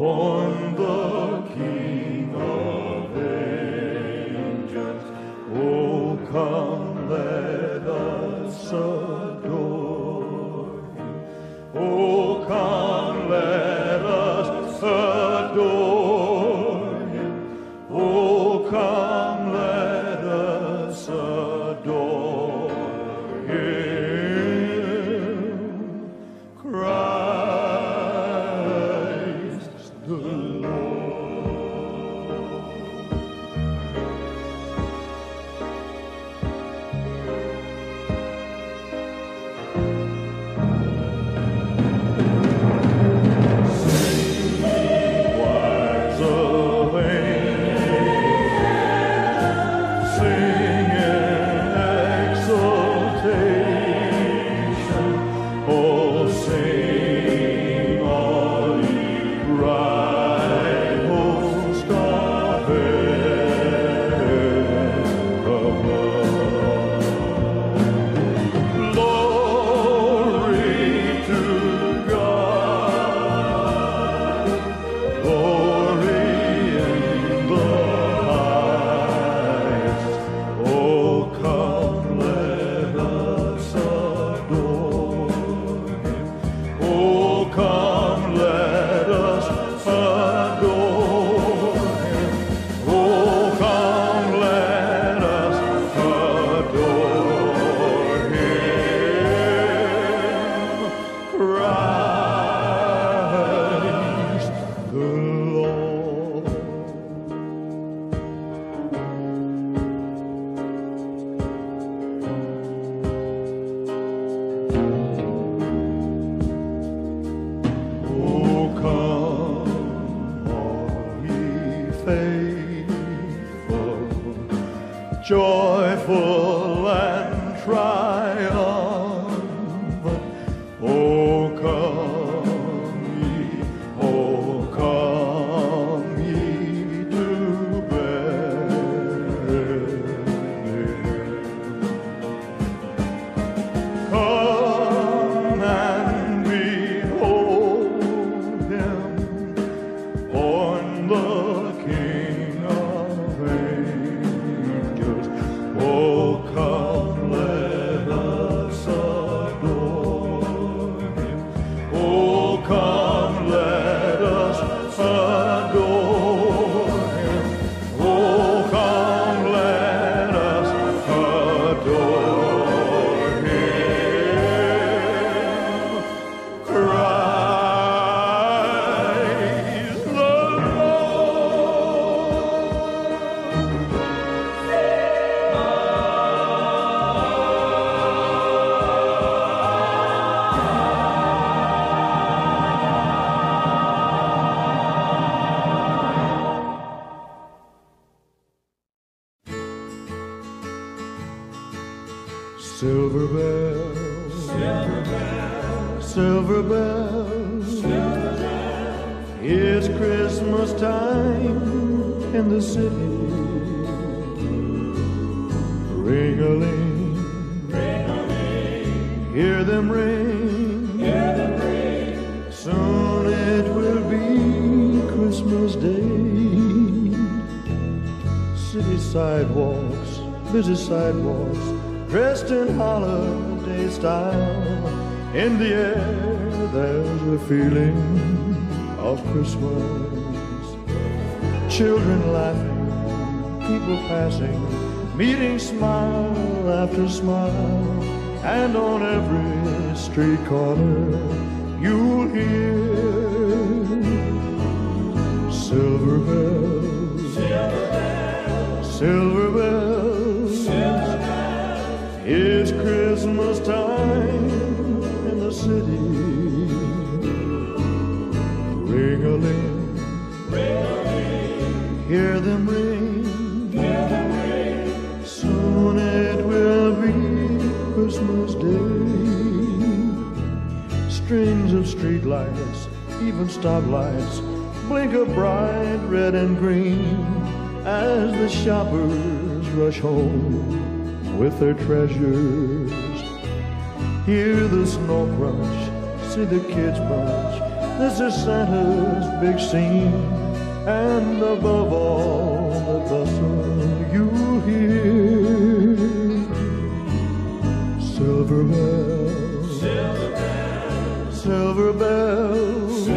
born the Silver bells, silver bells, silver bells, It's Christmas time in the city. Ring a ling, hear them ring, hear them ring. Soon it will be Christmas Day. City sidewalks, busy sidewalks, dressed in holiday style. In the air, there's a feeling of Christmas. Children laughing, people passing, meeting smile after smile. And on every street corner, you'll hear silver bells, silver bells. Stoplights, blink a bright red and green as the shoppers rush home with their treasures. Hear the snow crunch, see the kids bunch. This is Santa's big scene, and above all the bustle you hear silver bells, silver bells, silver bells.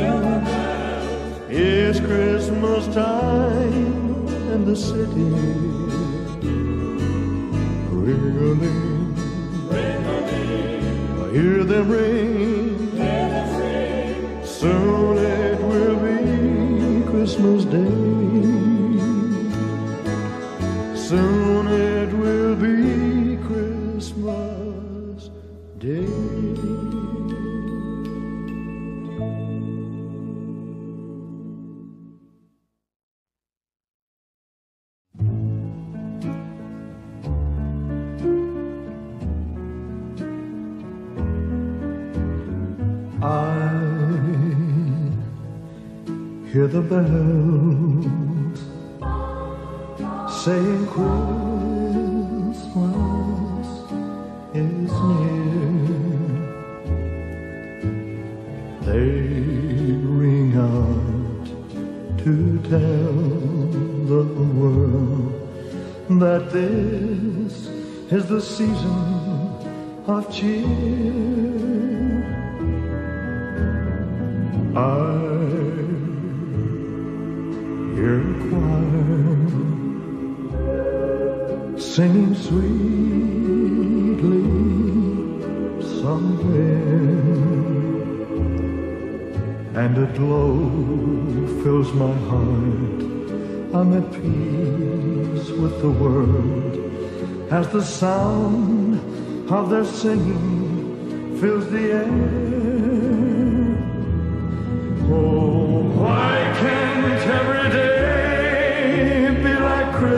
It's Christmas time, in the city ring-a-ling hear them ring. Soon it will be Christmas Day. Soon hear the bells saying Christmas is near. They ring out to tell the world that this is the season of cheer. I singing sweetly somewhere, and a glow fills my heart. I'm at peace with the world as the sound of their singing fills the air.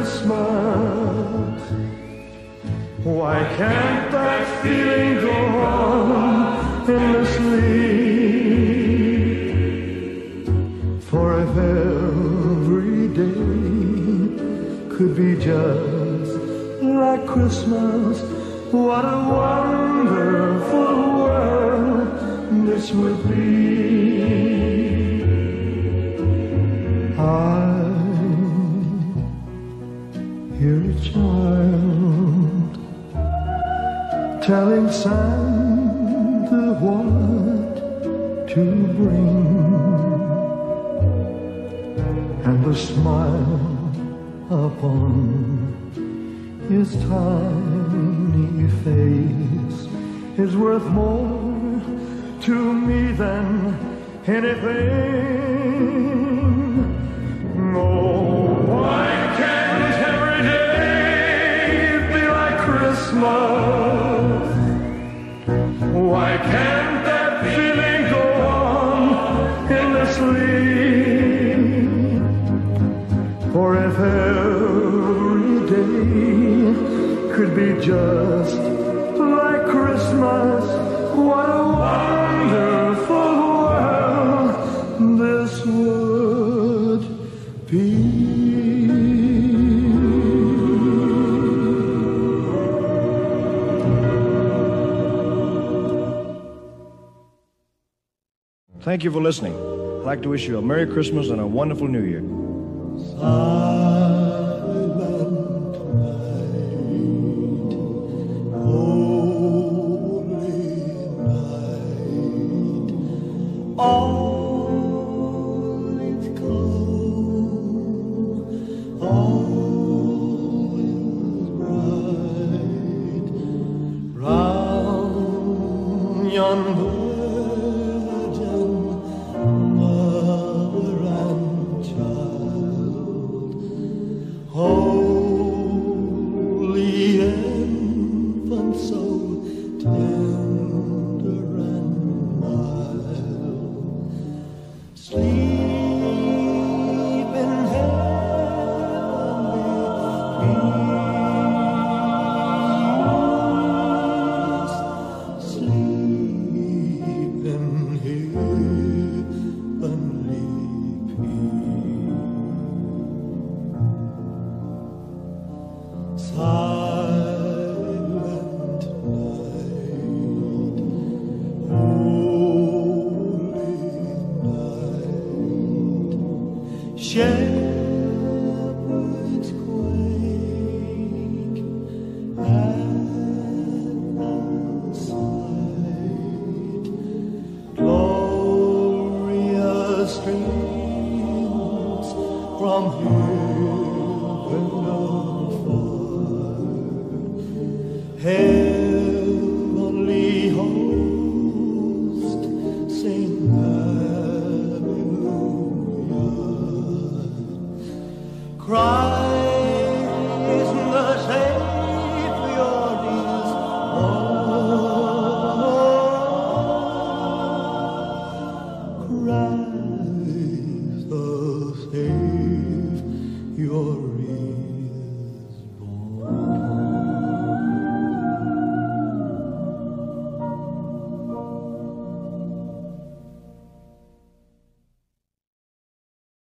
Christmas? Why can't that feeling go on endlessly? For if every day could be just like Christmas, what a wonderful world this would be. Telling Santa what to bring, and the smile upon his tiny face is worth more to me than anything. Oh, why can't every day be like Christmas? Why can't that feeling go on endlessly? For if every day could be just you for listening. I'd like to wish you a Merry Christmas and a wonderful New Year. Shepherds quake at the sight. Glorious streams from heaven. Hey,